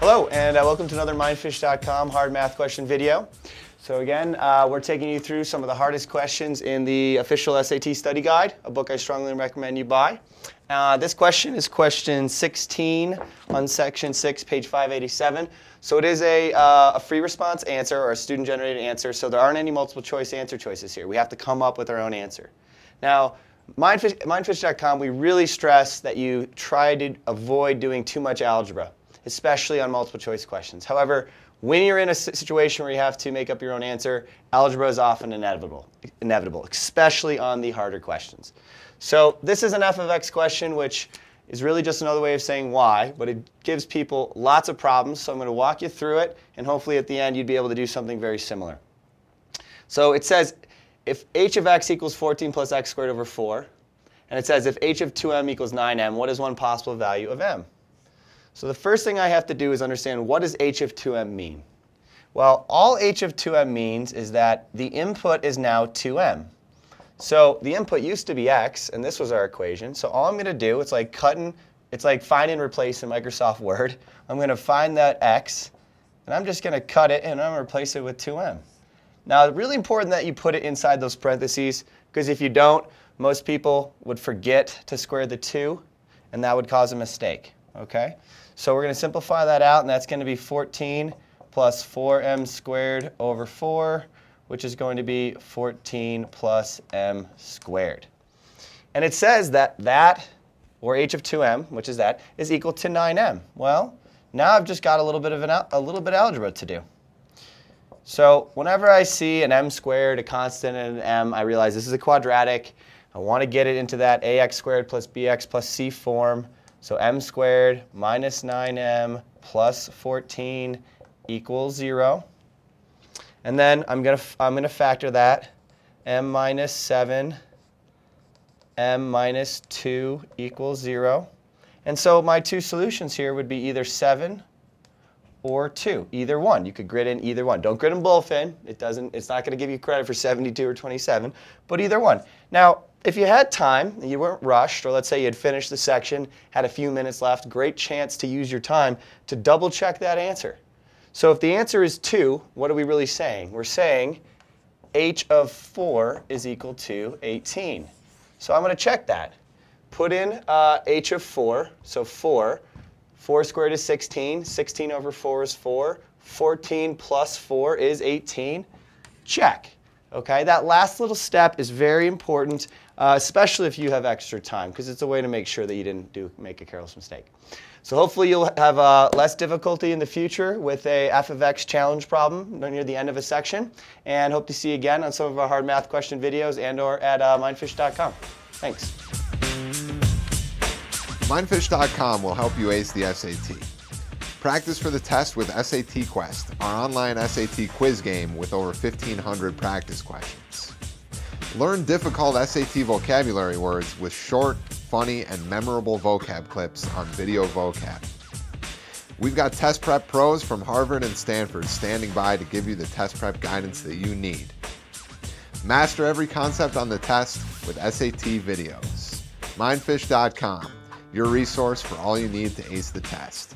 Hello, and uh, welcome to another mindfish.com hard math question video. So again, uh, we're taking you through some of the hardest questions in the official SAT study guide, a book I strongly recommend you buy. Uh, this question is question 16 on section 6, page 587. So it is a, uh, a free response answer or a student-generated answer, so there aren't any multiple choice answer choices here. We have to come up with our own answer. Now, Mindfish, mindfish.com, we really stress that you try to avoid doing too much algebra especially on multiple choice questions. However, when you're in a situation where you have to make up your own answer, algebra is often inevitable, inevitable, especially on the harder questions. So this is an f of x question, which is really just another way of saying y, but it gives people lots of problems. So I'm going to walk you through it, and hopefully at the end you'd be able to do something very similar. So it says if h of x equals 14 plus x squared over 4, and it says if h of 2m equals 9m, what is one possible value of m? So the first thing I have to do is understand what does h of 2m mean? Well, all h of 2m means is that the input is now 2m. So the input used to be x, and this was our equation. So all I'm going to do, it's like cutting, it's like find and replace in Microsoft Word. I'm going to find that x, and I'm just going to cut it, and I'm going to replace it with 2m. Now, it's really important that you put it inside those parentheses, because if you don't, most people would forget to square the 2, and that would cause a mistake. Okay? So we're going to simplify that out, and that's going to be 14 plus 4m squared over 4, which is going to be 14 plus m squared. And it says that that, or h of 2m, which is that, is equal to 9m. Well, now I've just got a little bit of an, a little bit algebra to do. So whenever I see an m squared, a constant, and an m, I realize this is a quadratic. I want to get it into that ax squared plus bx plus c form. So m squared minus 9m plus 14 equals 0. And then I'm going to I'm going to factor that. m minus 7, m minus 2 equals 0. And so my two solutions here would be either 7 or 2, either one. You could grid in either one. Don't grid them both in. It doesn't, it's not going to give you credit for 72 or 27, but either one. Now, if you had time, you weren't rushed, or let's say you had finished the section, had a few minutes left, great chance to use your time to double check that answer. So if the answer is 2, what are we really saying? We're saying h of 4 is equal to 18. So I'm going to check that. Put in uh, h of 4, so 4. 4 squared is 16. 16 over 4 is 4. 14 plus 4 is 18. Check. Okay, that last little step is very important, uh, especially if you have extra time, because it's a way to make sure that you didn't do make a careless mistake. So hopefully you'll have uh, less difficulty in the future with a f of x challenge problem near the end of a section, and hope to see you again on some of our hard math question videos and or at uh, mindfish.com. Thanks. Mindfish.com will help you ace the SAT. Practice for the test with SAT Quest, our online SAT quiz game with over 1,500 practice questions. Learn difficult SAT vocabulary words with short, funny, and memorable vocab clips on Video Vocab. We've got test prep pros from Harvard and Stanford standing by to give you the test prep guidance that you need. Master every concept on the test with SAT videos. Mindfish.com, your resource for all you need to ace the test.